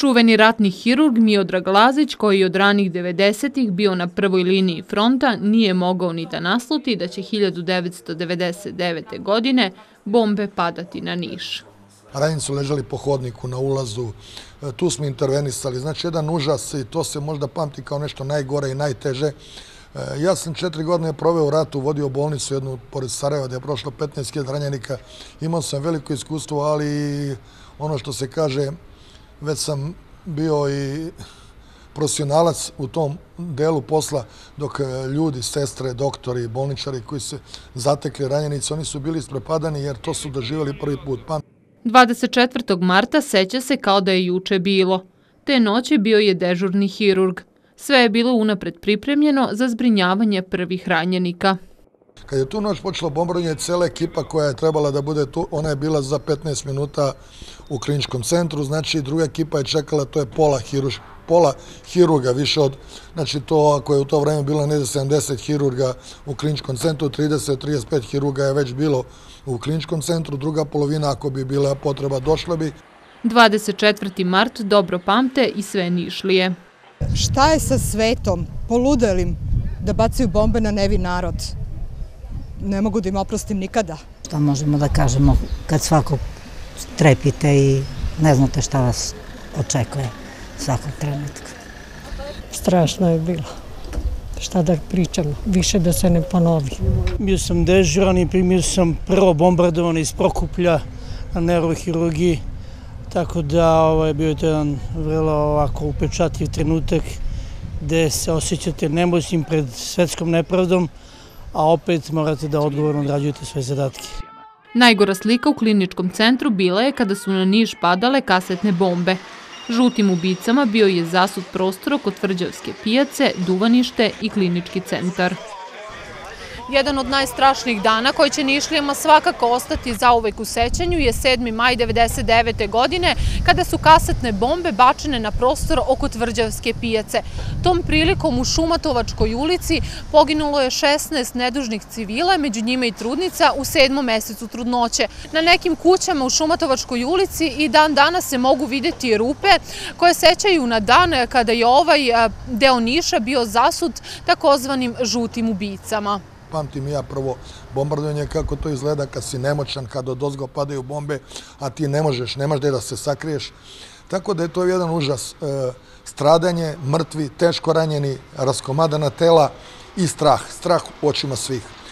Čuveni ratni hirurg Miodrag Lazić, koji je od ranih 90-ih bio na prvoj liniji fronta, nije mogao ni da nasluti da će 1999. godine bombe padati na Niš. Ranjeni su ležali po hodniku na ulazu, e, tu smo intervenisali. Znači, jedan užas i to se možda pamti kao nešto najgore i najteže. E, ja sam četiri godine proveo u ratu, vodio bolnicu jednu pored Sarajeva gdje je prošlo 15.000 ranjenika. Imao sam veliko iskustvo, ali ono što se kaže, već sam bio i profesionalac u tom delu posla, dok e, ljudi, sestre, doktori, bolničari koji se zatekli ranjenici, oni su bili isprepadani jer to su doživjeli prvi put. Pa- 24. marta seća se kao da je juče bilo. Te noći bio je dežurni hirurg. Sve je bilo unapred pripremljeno za zbrinjavanje prvih ranjenika. Kad je tu noć počelo bombardanje, cela ekipa koja je trebala da bude tu, ona je bila za 15 minuta u kliničkom centru, znači druga ekipa je čekala, to je pola, hiruš, pola hirurga, više od, znači to ako je u to vreme bilo ne 70 hirurga u kliničkom centru, 30-35 hirurga je već bilo u kliničkom centru, druga polovina ako bi bila potreba došla bi. 24. mart dobro pamte i sve nišlije. Šta je sa svetom, poludelim, da bacaju bombe na nevi narod? Ne mogu da im oprostim nikada. Šta možemo da kažemo kad svako trepite i ne znate šta vas očekuje svakog trenutka? Strašno je bilo. Šta da pričamo, više da se ne ponovi. Bio sam dežuran i primio sam prvo bombardovan iz Prokuplja na neurohirurgiji, tako da ovo je bio jedan vrlo ovako upečatljiv trenutak gde se osjećate nemoćnim pred svetskom nepravdom, a opet morate da odgovorno odrađujete sve zadatke. Najgora slika u kliničkom centru bila je kada su na Niš padale kasetne bombe. Žutim ubicama bio je zasud prostor oko tvrđavske pijace, duvanište i klinički centar. Jedan od najstrašnijih dana koji će Nišlijama svakako ostati zauvek u sećanju je 7. maj 1999. godine kada su kasetne bombe bačene na prostor oko Tvrđavske pijace. Tom prilikom u Šumatovačkoj ulici poginulo je 16 nedužnih civila, među njima i trudnica u sedmom mesecu trudnoće. Na nekim kućama u Šumatovačkoj ulici i dan dana se mogu videti rupe koje sećaju na dan kada je ovaj deo Niša bio zasud takozvanim žutim ubicama pamtim ja prvo bombardovanje, kako to izgleda kad si nemoćan, kad od ozgo padaju bombe, a ti ne možeš, nemaš gde da se sakriješ. Tako da je to jedan užas. E, stradanje, mrtvi, teško ranjeni, raskomadana tela i strah. Strah u očima svih.